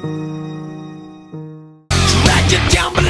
Drag you down below.